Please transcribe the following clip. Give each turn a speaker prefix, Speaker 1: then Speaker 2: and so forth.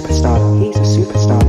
Speaker 1: superstar. He's a superstar.